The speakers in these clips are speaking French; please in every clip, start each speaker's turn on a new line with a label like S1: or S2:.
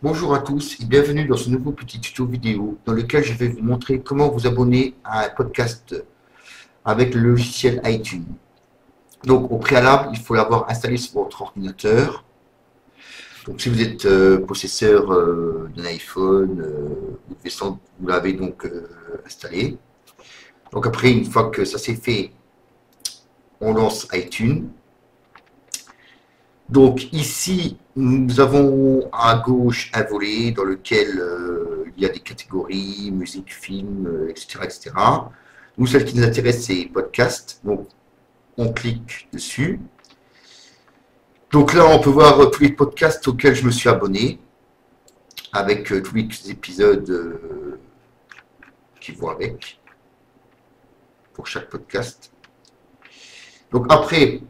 S1: Bonjour à tous et bienvenue dans ce nouveau petit tuto vidéo dans lequel je vais vous montrer comment vous abonner à un podcast avec le logiciel iTunes. Donc au préalable, il faut l'avoir installé sur votre ordinateur. Donc si vous êtes euh, possesseur euh, d'un iPhone, euh, vous l'avez donc installé. Donc après, une fois que ça s'est fait, on lance iTunes. Donc ici, nous avons à gauche un volet dans lequel euh, il y a des catégories, musique, film, etc., euh, etc. Nous, celle qui nous intéresse, c'est podcast. Donc, on clique dessus. Donc là, on peut voir tous les podcasts auxquels je me suis abonné, avec euh, tous les épisodes qui vont avec, pour chaque podcast. Donc après,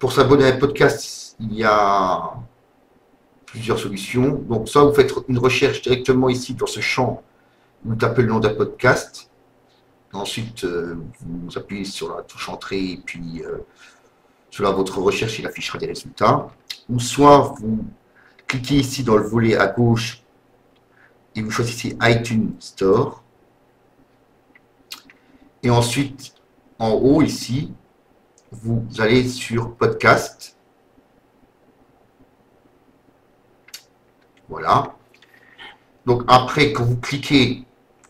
S1: pour s'abonner à un podcast, il y a plusieurs solutions. Donc, soit vous faites une recherche directement ici dans ce champ, vous tapez le nom d'un podcast. Ensuite, euh, vous appuyez sur la touche entrée et puis euh, sur votre recherche, il affichera des résultats. Ou soit vous cliquez ici dans le volet à gauche et vous choisissez iTunes Store. Et ensuite, en haut ici, vous allez sur podcast. Voilà. Donc après, quand vous cliquez,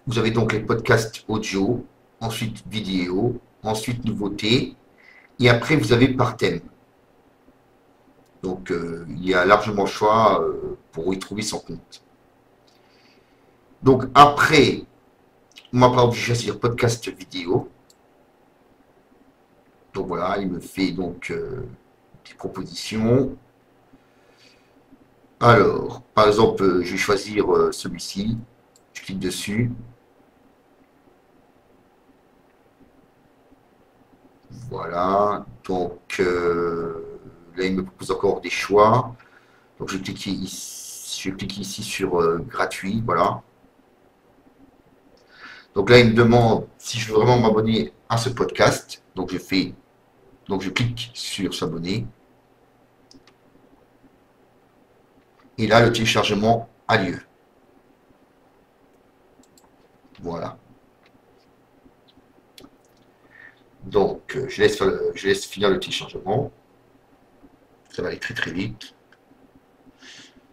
S1: vous avez donc les podcasts audio, ensuite vidéo, ensuite nouveautés, et après vous avez par thème. Donc euh, il y a largement choix euh, pour y trouver son compte. Donc après, on m'a pas obligé de choisir podcast vidéo. Donc voilà, il me fait donc euh, des propositions. Alors, par exemple, euh, je vais choisir euh, celui-ci. Je clique dessus. Voilà. Donc là, il me propose encore des choix. Donc je clique ici, je clique ici sur gratuit. Voilà. Donc là, il me demande si je veux vraiment m'abonner à ce podcast. Donc je fais donc je clique sur s'abonner. Et là, le téléchargement a lieu. Voilà. Donc, euh, je laisse, je laisse finir le téléchargement. Ça va aller très très vite.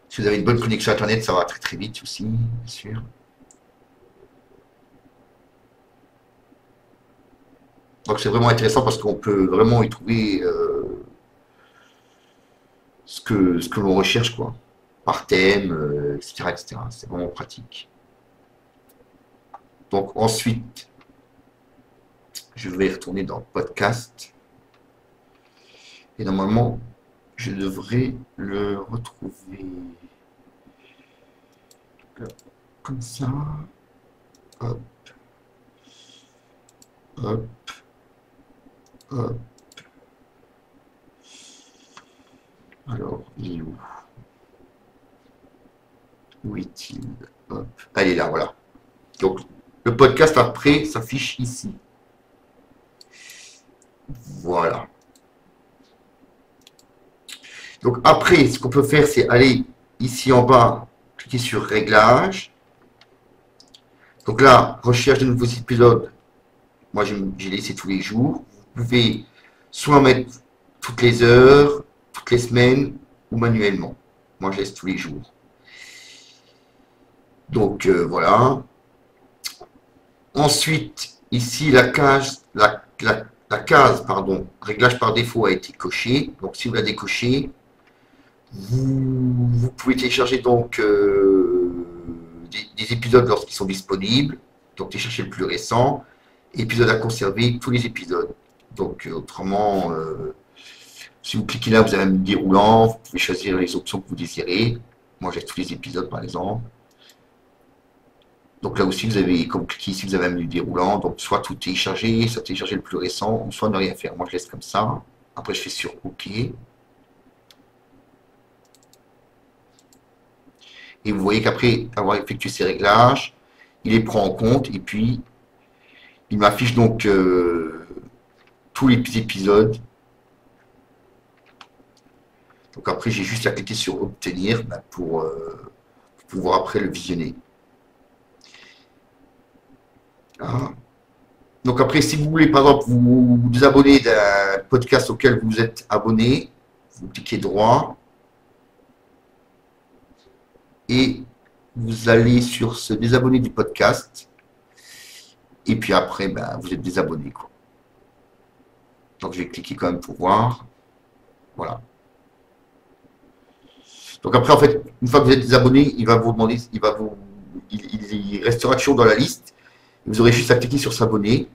S1: Si vous avez une bonne connexion Internet, ça va très très vite aussi, bien sûr. Donc c'est vraiment intéressant parce qu'on peut vraiment y trouver euh, ce que, ce que l'on recherche, quoi, par thème, etc. Euh, etc. C'est vraiment pratique. Donc ensuite, je vais retourner dans podcast. Et normalement, je devrais le retrouver comme ça. Hop. Hop. Alors, il est où? Où est-il? Hop. Elle est là, voilà. Donc, le podcast après s'affiche ici. Voilà. Donc après, ce qu'on peut faire, c'est aller ici en bas, cliquer sur Réglages. Donc là, recherche de nouveaux épisodes. Moi, j'ai laissé tous les jours pouvez soit mettre toutes les heures, toutes les semaines ou manuellement. Moi, je laisse tous les jours. Donc, euh, voilà. Ensuite, ici, la case, la, case pardon, réglage par défaut a été cochée. Donc, si vous la décochez, vous, pouvez télécharger donc euh, des, des, épisodes lorsqu'ils sont disponibles. Donc, télécharger le plus récent. Épisodes à conserver, tous les épisodes. Donc, autrement, euh, si vous cliquez là, vous avez un déroulant. Vous pouvez choisir les options que vous désirez. Moi, j'ai tous les épisodes, par exemple. Donc là aussi, vous avez, comme vous cliquez ici, vous avez un menu déroulant. Donc, soit tout télécharger, soit télécharger le plus récent, ou soit ne rien faire. Moi, je laisse comme ça. Après, je fais sur OK. Et vous voyez qu'après avoir effectué ces réglages, il les prend en compte et puis il m'affiche donc euh, tous les épisodes. Donc après, j'ai juste à cliquer sur obtenir pour, euh, pouvoir après le visionner. Ah. Donc après, si vous voulez par exemple vous, vous désabonner d'un podcast auquel vous êtes abonné, vous cliquez droit et vous allez sur se désabonner du podcast. Et puis après, ben, vous êtes désabonné. Quoi. Donc je vais cliquer quand même pour voir. Voilà. Donc après, en fait, une fois que vous êtes désabonné, il va vous demander, il va vous, il, restera toujours dans la liste. Vous aurez juste à cliquer sur s'abonner.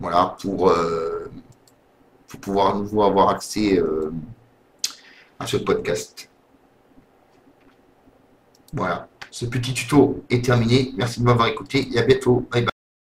S1: Voilà, pour, euh, pour pouvoir à nouveau avoir accès euh, à ce podcast. Voilà, ce petit tuto est terminé. Merci de m'avoir écouté et à bientôt. Bye bye.